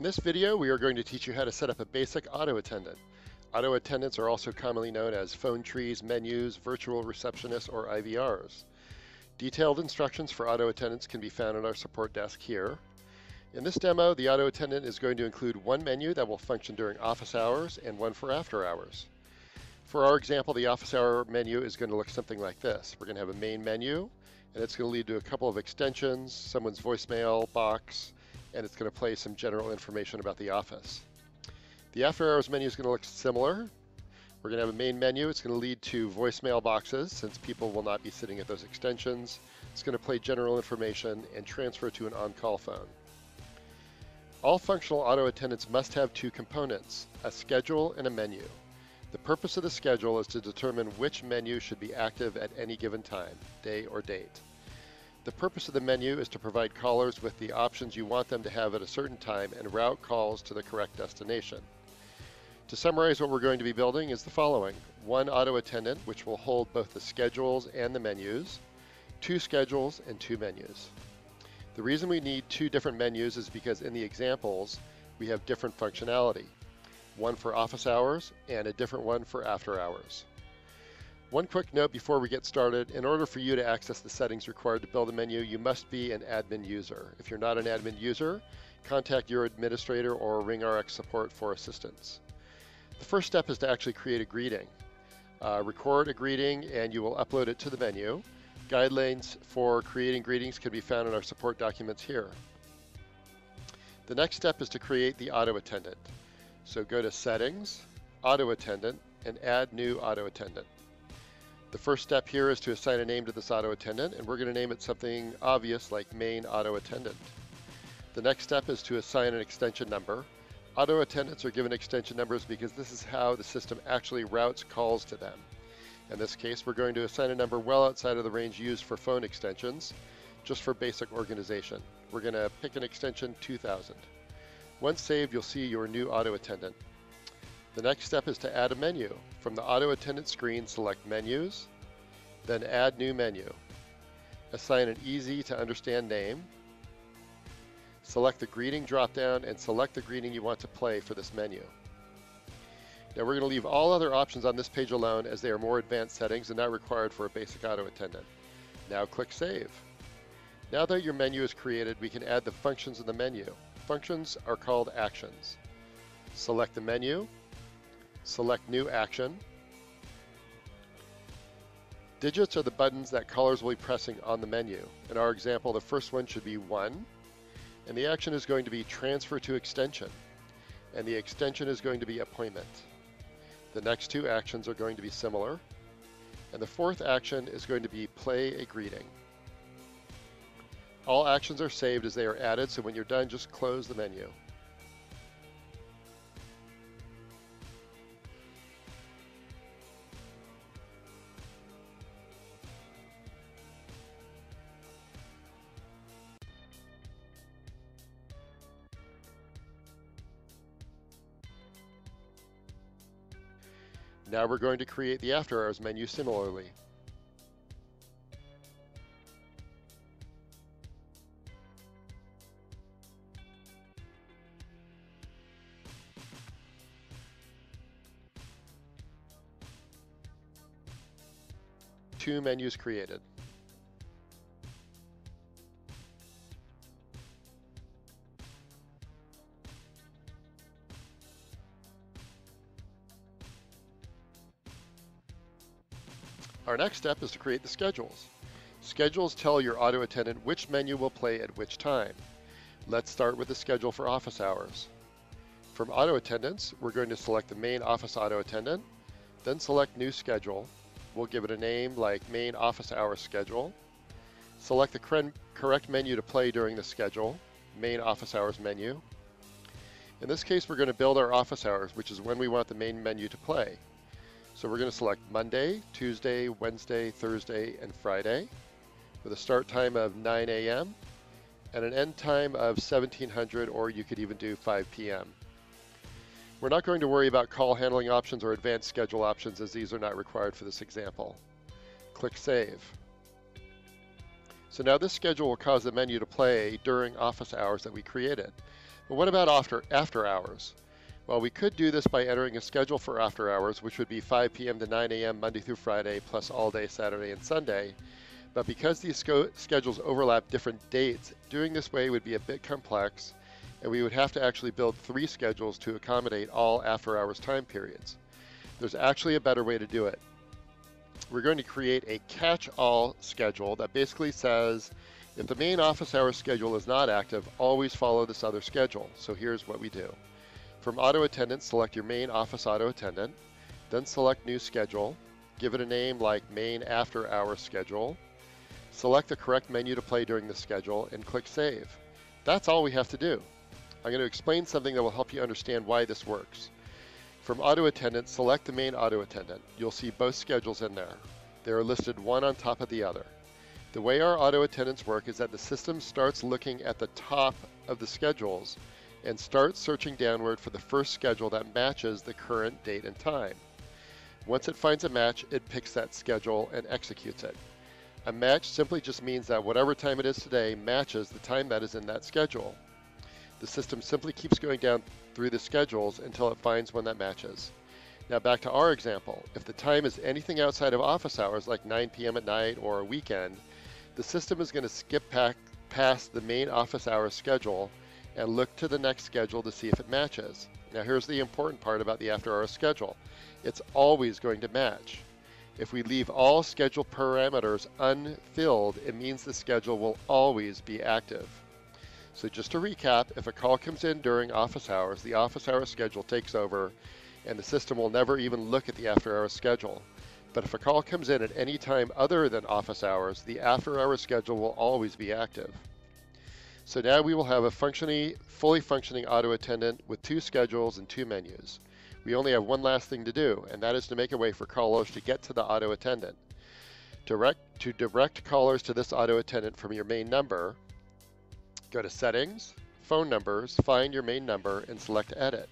In this video, we are going to teach you how to set up a basic auto attendant. Auto attendants are also commonly known as phone trees, menus, virtual receptionists, or IVRs. Detailed instructions for auto attendants can be found on our support desk here. In this demo, the auto attendant is going to include one menu that will function during office hours and one for after hours. For our example, the office hour menu is going to look something like this. We're going to have a main menu, and it's going to lead to a couple of extensions, someone's voicemail box, and it's going to play some general information about the office. The after hours menu is going to look similar. We're going to have a main menu. It's going to lead to voicemail boxes since people will not be sitting at those extensions. It's going to play general information and transfer to an on-call phone. All functional auto attendants must have two components, a schedule and a menu. The purpose of the schedule is to determine which menu should be active at any given time, day or date. The purpose of the menu is to provide callers with the options you want them to have at a certain time and route calls to the correct destination. To summarize what we're going to be building is the following. One auto attendant, which will hold both the schedules and the menus, two schedules and two menus. The reason we need two different menus is because in the examples, we have different functionality. One for office hours and a different one for after hours. One quick note before we get started, in order for you to access the settings required to build a menu, you must be an admin user. If you're not an admin user, contact your administrator or RingRx support for assistance. The first step is to actually create a greeting. Uh, record a greeting and you will upload it to the menu. Guidelines for creating greetings can be found in our support documents here. The next step is to create the auto attendant. So go to Settings, Auto Attendant, and Add New Auto Attendant. The first step here is to assign a name to this auto attendant, and we're going to name it something obvious like main auto attendant. The next step is to assign an extension number. Auto attendants are given extension numbers because this is how the system actually routes calls to them. In this case, we're going to assign a number well outside of the range used for phone extensions, just for basic organization. We're going to pick an extension 2000. Once saved, you'll see your new auto attendant. The next step is to add a menu. From the auto attendant screen, select Menus, then Add New Menu. Assign an easy to understand name. Select the greeting dropdown and select the greeting you want to play for this menu. Now we're going to leave all other options on this page alone as they are more advanced settings and not required for a basic auto attendant. Now click Save. Now that your menu is created, we can add the functions in the menu. Functions are called actions. Select the menu, select New Action. Digits are the buttons that callers will be pressing on the menu. In our example, the first one should be 1, and the action is going to be Transfer to Extension, and the extension is going to be Appointment. The next two actions are going to be similar. And the fourth action is going to be play a greeting. All actions are saved as they are added, so when you're done, just close the menu. Now we're going to create the after hours menu similarly. Two menus created. Our next step is to create the schedules. Schedules tell your auto attendant which menu will play at which time. Let's start with the schedule for office hours. From auto attendants, we're going to select the main office auto attendant, then select new schedule. We'll give it a name like main office hours schedule. Select the correct menu to play during the schedule, main office hours menu. In this case, we're going to build our office hours, which is when we want the main menu to play. So we're going to select Monday, Tuesday, Wednesday, Thursday, and Friday with a start time of 9 a.m. and an end time of 1700 or you could even do 5 p.m. We're not going to worry about call handling options or advanced schedule options as these are not required for this example. Click Save. So now this schedule will cause the menu to play during office hours that we created. But what about after, after hours? Well, we could do this by entering a schedule for after hours, which would be 5 p.m. to 9 a.m. Monday through Friday, plus all day Saturday and Sunday. But because these schedules overlap different dates, doing this way would be a bit complex, and we would have to actually build three schedules to accommodate all after hours time periods. There's actually a better way to do it. We're going to create a catch-all schedule that basically says if the main office hours schedule is not active, always follow this other schedule. So here's what we do. From auto attendant, select your main office auto attendant, then select new schedule, give it a name like main after Hour schedule, select the correct menu to play during the schedule, and click save. That's all we have to do. I'm going to explain something that will help you understand why this works. From auto attendant, select the main auto attendant. You'll see both schedules in there. They are listed one on top of the other. The way our auto attendants work is that the system starts looking at the top of the schedules and starts searching downward for the first schedule that matches the current date and time. Once it finds a match, it picks that schedule and executes it. A match simply just means that whatever time it is today matches the time that is in that schedule. The system simply keeps going down through the schedules until it finds one that matches. Now back to our example. If the time is anything outside of office hours, like 9 p.m. at night or a weekend, the system is going to skip past the main office hours schedule and look to the next schedule to see if it matches. Now here's the important part about the after hours schedule. It's always going to match. If we leave all schedule parameters unfilled, it means the schedule will always be active. So just to recap, if a call comes in during office hours, the office hours schedule takes over and the system will never even look at the after hours schedule. But if a call comes in at any time other than office hours, the after hours schedule will always be active. So now we will have a fully functioning auto attendant with two schedules and two menus. We only have one last thing to do, and that is to make a way for callers to get to the auto attendant. Direct, to direct callers to this auto attendant from your main number, go to Settings, Phone Numbers, find your main number, and select Edit.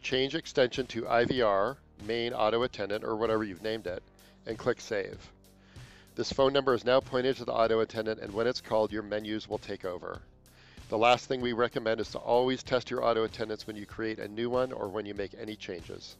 Change extension to IVR, main auto attendant, or whatever you've named it, and click Save. This phone number is now pointed to the auto attendant, and when it's called, your menus will take over. The last thing we recommend is to always test your auto attendants when you create a new one or when you make any changes.